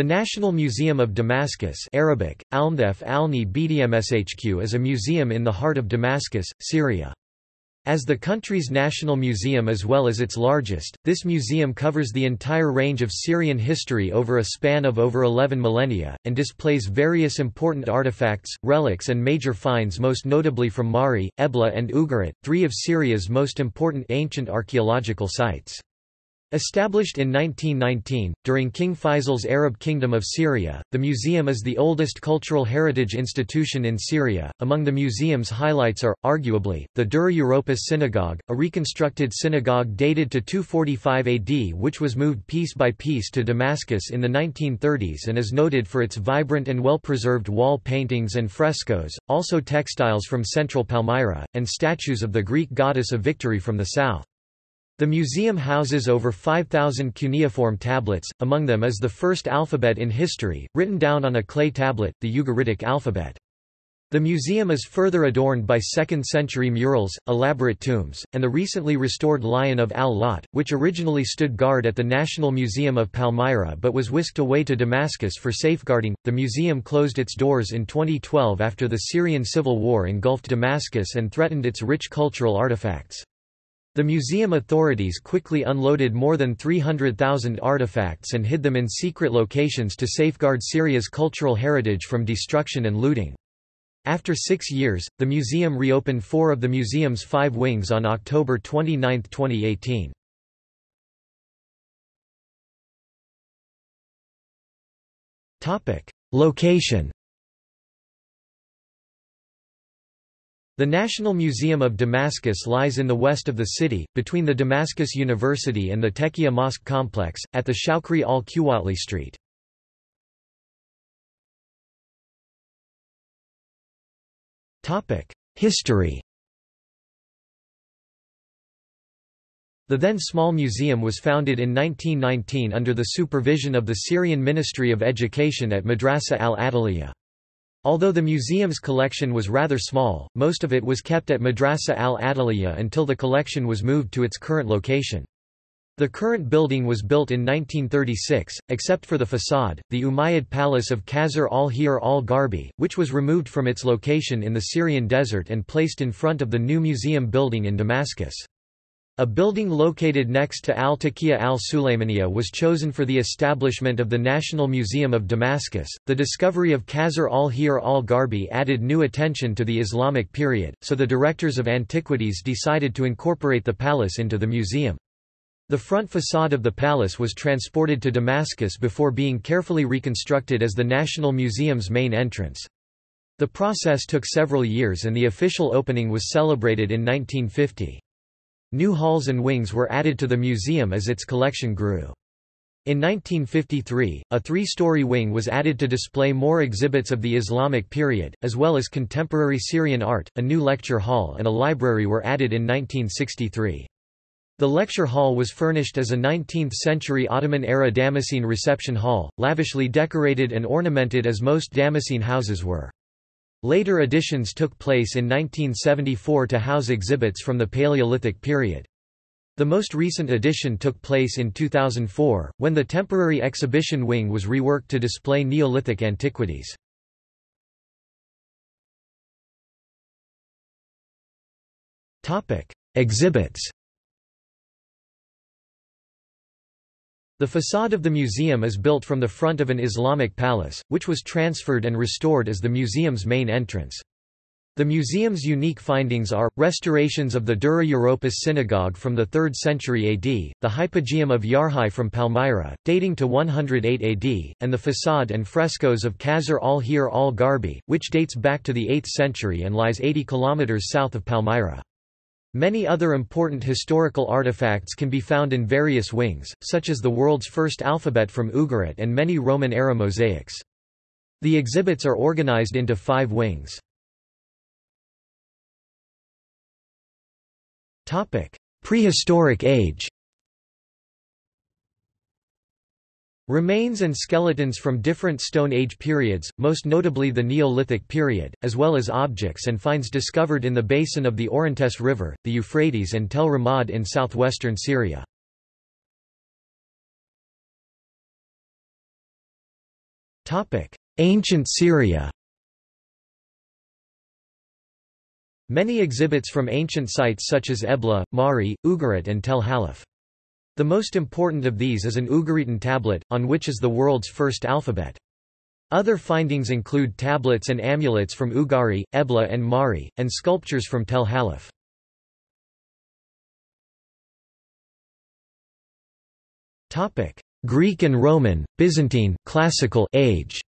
The National Museum of Damascus Arabic, Almdef Alni BDMSHQ is a museum in the heart of Damascus, Syria. As the country's national museum as well as its largest, this museum covers the entire range of Syrian history over a span of over 11 millennia, and displays various important artifacts, relics and major finds most notably from Mari, Ebla and Ugarit, three of Syria's most important ancient archaeological sites. Established in 1919, during King Faisal's Arab Kingdom of Syria, the museum is the oldest cultural heritage institution in Syria. Among the museum's highlights are, arguably, the Dura Europos Synagogue, a reconstructed synagogue dated to 245 AD which was moved piece by piece to Damascus in the 1930s and is noted for its vibrant and well-preserved wall paintings and frescoes, also textiles from central Palmyra, and statues of the Greek goddess of victory from the south. The museum houses over 5,000 cuneiform tablets, among them is the first alphabet in history, written down on a clay tablet, the Ugaritic alphabet. The museum is further adorned by 2nd-century murals, elaborate tombs, and the recently restored Lion of Al-Lat, which originally stood guard at the National Museum of Palmyra but was whisked away to Damascus for safeguarding. The museum closed its doors in 2012 after the Syrian civil war engulfed Damascus and threatened its rich cultural artifacts. The museum authorities quickly unloaded more than 300,000 artifacts and hid them in secret locations to safeguard Syria's cultural heritage from destruction and looting. After six years, the museum reopened four of the museum's five wings on October 29, 2018. Location The National Museum of Damascus lies in the west of the city, between the Damascus University and the Tekia Mosque complex, at the Shawkri al-Quwatli Street. History The then small museum was founded in 1919 under the supervision of the Syrian Ministry of Education at Madrasa al-Adaliyah. Although the museum's collection was rather small, most of it was kept at Madrasa al-Adaliyah until the collection was moved to its current location. The current building was built in 1936, except for the facade, the Umayyad palace of Qasr al-Hir al-Gharbi, which was removed from its location in the Syrian desert and placed in front of the new museum building in Damascus. A building located next to Al-Taqiyya al-Sulaymaniya was chosen for the establishment of the National Museum of Damascus. The discovery of Qasr al-Hir al-Gharbi added new attention to the Islamic period, so the directors of antiquities decided to incorporate the palace into the museum. The front facade of the palace was transported to Damascus before being carefully reconstructed as the National Museum's main entrance. The process took several years and the official opening was celebrated in 1950. New halls and wings were added to the museum as its collection grew. In 1953, a three-story wing was added to display more exhibits of the Islamic period, as well as contemporary Syrian art. A new lecture hall and a library were added in 1963. The lecture hall was furnished as a 19th-century Ottoman-era Damascene reception hall, lavishly decorated and ornamented as most Damascene houses were. Later additions took place in 1974 to house exhibits from the Paleolithic period. The most recent addition took place in 2004, when the temporary exhibition wing was reworked to display Neolithic antiquities. Exhibits The facade of the museum is built from the front of an Islamic palace, which was transferred and restored as the museum's main entrance. The museum's unique findings are, restorations of the Dura Europos synagogue from the 3rd century AD, the hypogeum of Yarhai from Palmyra, dating to 108 AD, and the facade and frescoes of Qasr al-Hiyar al-Gharbi, which dates back to the 8th century and lies 80 kilometers south of Palmyra. Many other important historical artifacts can be found in various wings, such as the world's first alphabet from Ugarit and many Roman-era mosaics. The exhibits are organized into five wings. Prehistoric age Remains and skeletons from different Stone Age periods, most notably the Neolithic period, as well as objects and finds discovered in the basin of the Orontes River, the Euphrates and Tel Ramad in southwestern Syria. Ancient Syria Many exhibits from ancient sites such as Ebla, Mari, Ugarit and Tel Halaf. The most important of these is an Ugaritan tablet, on which is the world's first alphabet. Other findings include tablets and amulets from Ugarit, Ebla and Mari, and sculptures from Tel Halaf. Greek and Roman, Byzantine, Classical age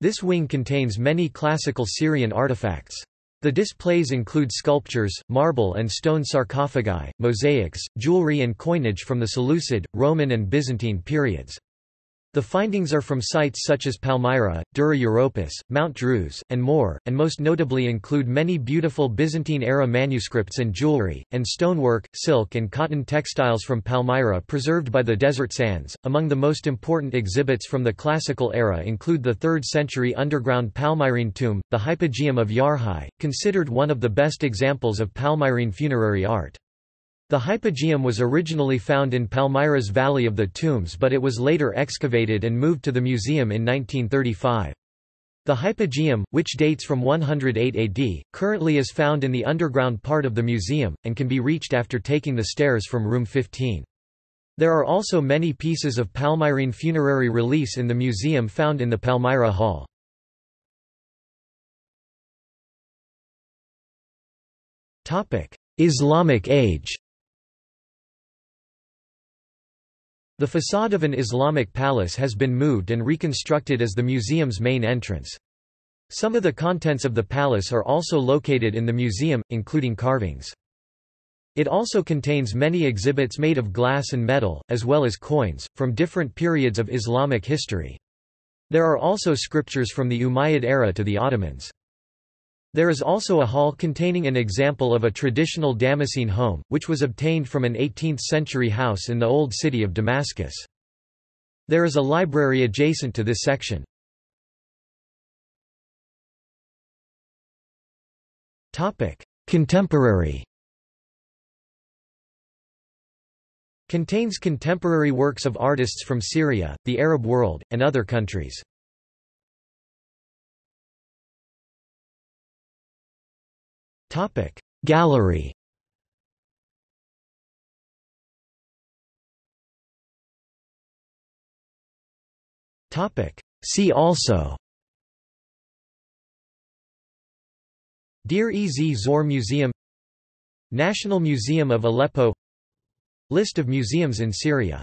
This wing contains many classical Syrian artifacts. The displays include sculptures, marble and stone sarcophagi, mosaics, jewelry and coinage from the Seleucid, Roman and Byzantine periods. The findings are from sites such as Palmyra, Dura Europos, Mount Druze, and more, and most notably include many beautiful Byzantine-era manuscripts and jewelry, and stonework, silk and cotton textiles from Palmyra preserved by the desert sands. Among the most important exhibits from the Classical era include the 3rd century underground Palmyrene tomb, the Hypogeum of Yarhai, considered one of the best examples of Palmyrene funerary art. The hypogeum was originally found in Palmyra's Valley of the Tombs but it was later excavated and moved to the museum in 1935. The hypogeum, which dates from 108 AD, currently is found in the underground part of the museum, and can be reached after taking the stairs from room 15. There are also many pieces of Palmyrene funerary reliefs in the museum found in the Palmyra Hall. Islamic age The facade of an Islamic palace has been moved and reconstructed as the museum's main entrance. Some of the contents of the palace are also located in the museum, including carvings. It also contains many exhibits made of glass and metal, as well as coins, from different periods of Islamic history. There are also scriptures from the Umayyad era to the Ottomans. There is also a hall containing an example of a traditional Damascene home, which was obtained from an 18th-century house in the Old City of Damascus. There is a library adjacent to this section. Contemporary Contains contemporary works of artists from Syria, the Arab world, and other countries. Topic. Gallery. Topic. See also. Deir ez Zor Museum. National Museum of Aleppo. List of museums in Syria